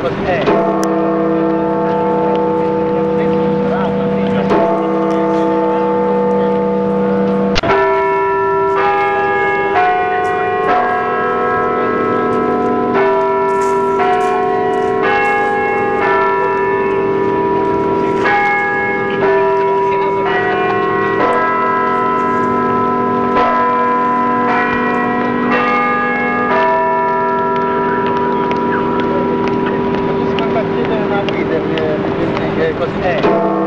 ますね。诶